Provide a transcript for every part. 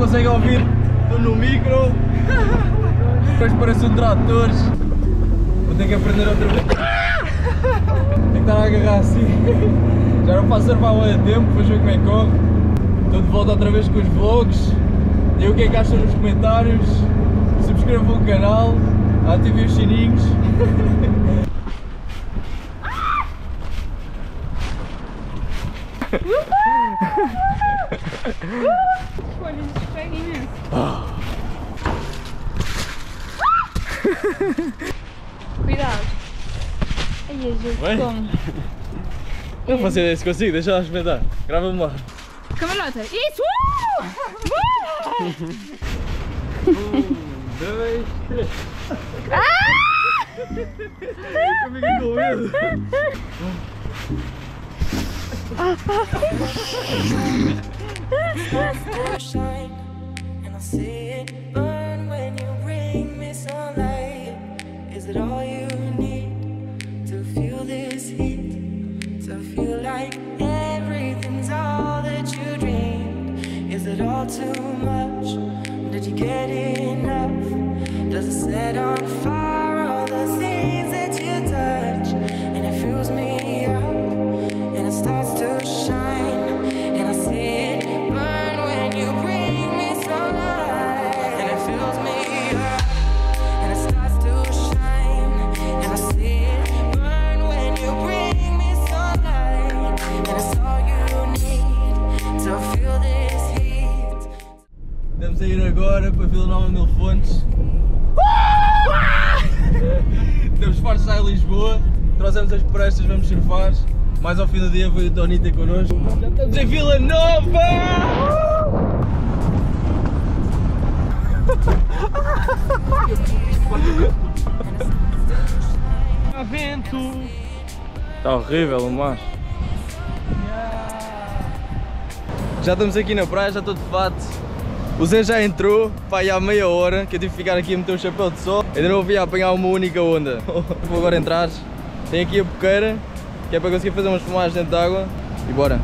conseguem ouvir, estou no micro. Depois parece um trator. Vou ter que aprender outra vez. Tem que estar a agarrar assim. Já não faço surfar há tempo, depois ver como é que corre. Estou de volta outra vez com os vlogs. E o que é que acham nos comentários? Subscrevam o canal, ativem os sininhos. Olha, eles pegam imenso. Cuidado. Ai, a gente Vai? como. Eu faço ideia se consigo, deixa lá experimentar. Grava-me lá. Camarota, isso! Um, dois, três. Eu fiquei com medo. shine, and I see it burn when you bring me sunlight. Is it all you need to feel this heat? To feel like everything's all that you dreamed? Is it all too much? Did you get enough? Does it set on fire Estamos a ir agora para Vila Nova de Mil Fontes. Estamos de estar em Lisboa. Trouxemos as prestas, vamos surfar. Mais ao fim do dia veio o Tony ter connosco. Já estamos em Vila Nova! Vento! Está horrível o mar. Já estamos aqui na praia, já estou de fato. O Zé já entrou, pá, há meia hora que eu tive que ficar aqui a meter um chapéu de sol. Ainda não ouvi apanhar uma única onda. Vou agora entrar. Tem aqui a boqueira, que é para conseguir fazer umas fumagens dentro d'água. E bora.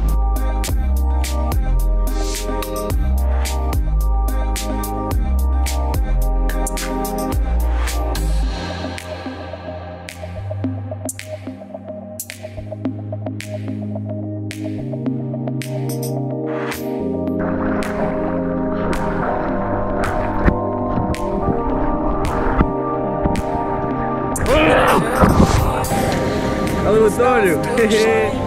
Alô, Antônio!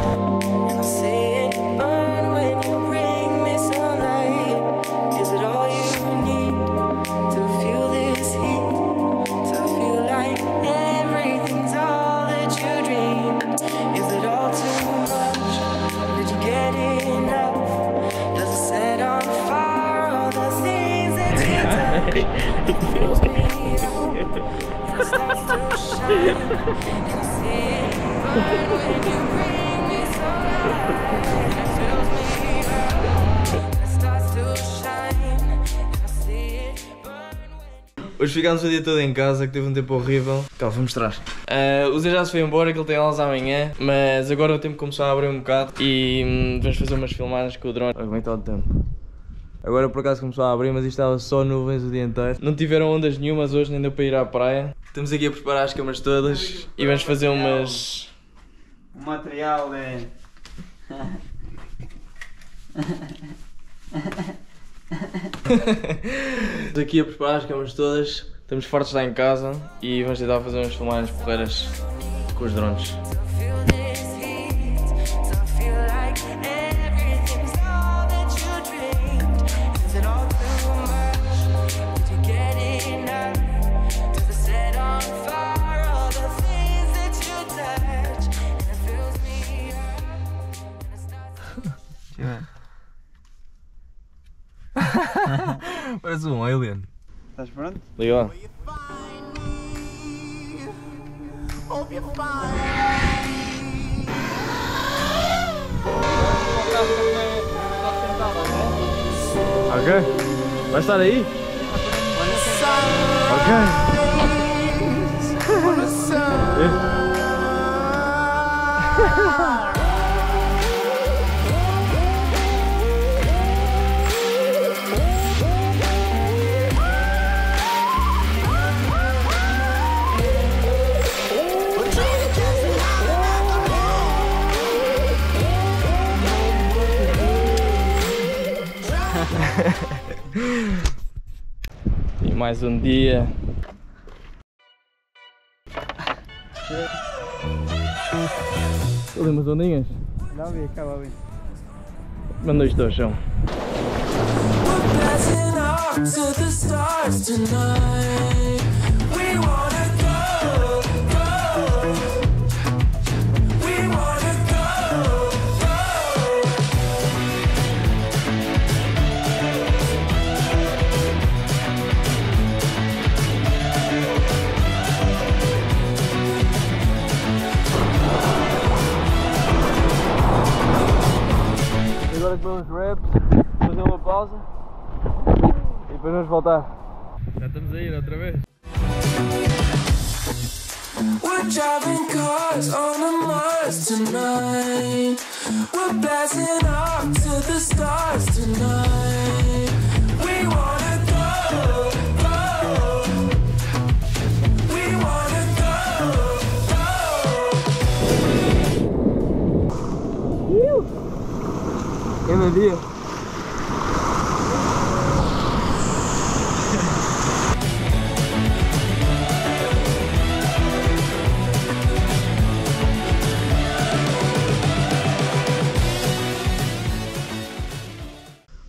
Hoje ficámos o dia todo em casa, que teve um tempo horrível. Calma, vou mostrar. Uh, o Zé já se foi embora, que ele tem aulas amanhã, mas agora o tempo começou a abrir um bocado e hum, vamos fazer umas filmagens com o drone. Está o tempo. Agora por acaso começou a abrir, mas isto estava só nuvens o dia inteiro. Não tiveram ondas nenhumas hoje, nem deu para ir à praia. Estamos aqui a preparar as câmaras todas e vamos fazer umas. O material é. Estamos aqui a preparar as câmaras todas, estamos fortes lá em casa e vamos tentar fazer umas filmagens porreiras com os drones. Parece um alien. Estás pronto? Liga lá. Ok. Vai estar aí? Ok. E mais um dia. Ali umas ondinhas? Dá ali, acaba ali. Manda isto ao chão. To the stars tonight Agora com uns raps, fazer uma pausa e depois vamos voltar. Já estamos a ir outra vez. We're driving cars on a Mars tonight. We're blasting off to the stars tonight. Cada dia.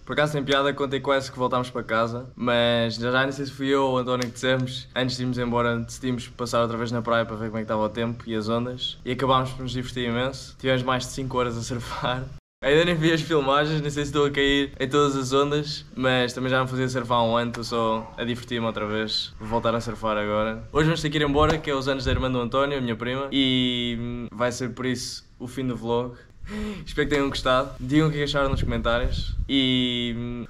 Por acaso tem piada, contei quase que voltámos para casa, mas já já nem sei se fui eu ou o António que dissemos. Antes de irmos embora, decidimos passar outra vez na praia para ver como é que estava o tempo e as ondas. E acabámos por nos divertir imenso. Tivemos mais de 5 horas a surfar. Ainda nem vi as filmagens, nem sei se estou a cair em todas as ondas, mas também já não fazia surfar há um ano, estou só a divertir-me outra vez. Vou voltar a surfar agora. Hoje vamos ter que ir embora, que é os anos da irmã do António, a minha prima, e vai ser por isso o fim do vlog. Espero que tenham gostado. Digam o que acharam nos comentários e. hum,